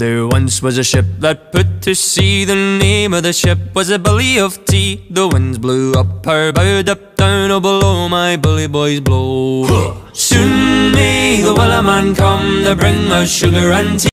There once was a ship that put to sea. The name of the ship was a Billy of Tea. The winds blew up her bow, up down, oh below my bully boys blow. Soon may the Wellerman come to bring us sugar and tea.